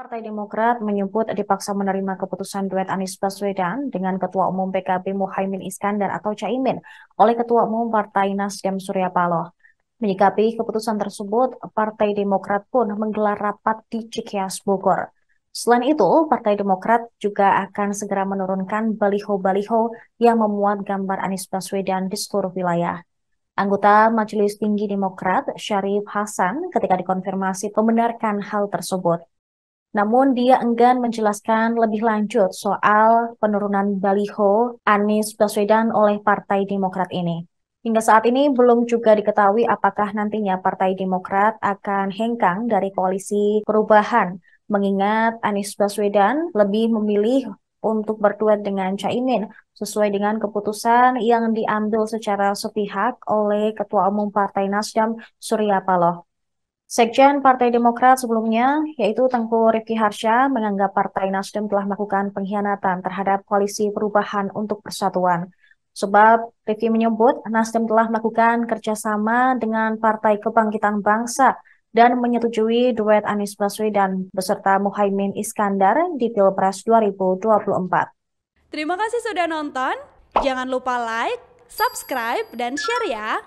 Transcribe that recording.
Partai Demokrat menyebut dipaksa menerima keputusan duet Anies Baswedan dengan Ketua Umum PKB Muhaimin Iskandar atau Caimin oleh Ketua Umum Partai Nasdem Surya Paloh. Menyikapi keputusan tersebut, Partai Demokrat pun menggelar rapat di Cikeas Bogor. Selain itu, Partai Demokrat juga akan segera menurunkan baliho-baliho yang memuat gambar Anies Baswedan di seluruh wilayah. Anggota Majelis Tinggi Demokrat, Syarif Hasan, ketika dikonfirmasi membenarkan hal tersebut. Namun dia enggan menjelaskan lebih lanjut soal penurunan baliho Anies Baswedan oleh Partai Demokrat ini. Hingga saat ini belum juga diketahui apakah nantinya Partai Demokrat akan hengkang dari koalisi perubahan, mengingat Anies Baswedan lebih memilih untuk berduet dengan Caimin sesuai dengan keputusan yang diambil secara sepihak oleh Ketua Umum Partai Nasdem Surya Paloh. Sekjen Partai Demokrat sebelumnya, yaitu Tengku Rifki Harsha, menganggap Partai Nasdem telah melakukan pengkhianatan terhadap koalisi perubahan untuk persatuan. Sebab Rifki menyebut Nasdem telah melakukan kerjasama dengan Partai Kebangkitan Bangsa dan menyetujui duet Anies Baswedan beserta Muhaimin Iskandar di Pilpres 2024. Terima kasih sudah nonton. Jangan lupa like, subscribe, dan share ya.